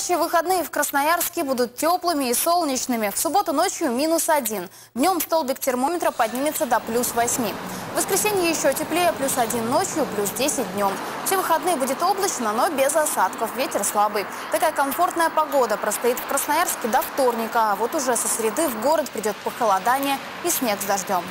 Предстоящие выходные в Красноярске будут теплыми и солнечными. В субботу ночью минус один. Днем столбик термометра поднимется до плюс восьми. В воскресенье еще теплее, плюс один ночью, плюс 10 днем. Все выходные будет облачно, но без осадков. Ветер слабый. Такая комфортная погода простоит в Красноярске до вторника. А вот уже со среды в город придет похолодание и снег с дождем.